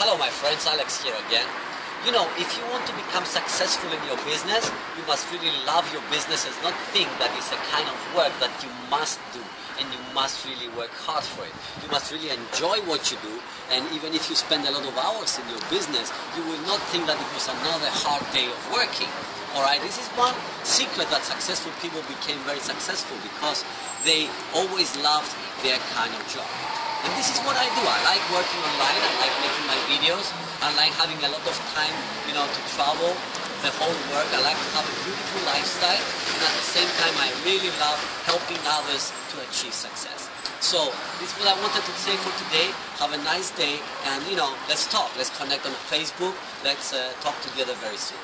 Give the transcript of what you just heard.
Hello my friends, Alex here again. You know, if you want to become successful in your business, you must really love your business and not think that it's a kind of work that you must do and you must really work hard for it. You must really enjoy what you do and even if you spend a lot of hours in your business, you will not think that it was another hard day of working. Alright, this is one secret that successful people became very successful because they always loved their kind of job. And this is what I do. I like working online. I like videos. I like having a lot of time, you know, to travel the whole world. I like to have a beautiful lifestyle. And at the same time, I really love helping others to achieve success. So this is what I wanted to say for today. Have a nice day. And, you know, let's talk. Let's connect on Facebook. Let's uh, talk together very soon.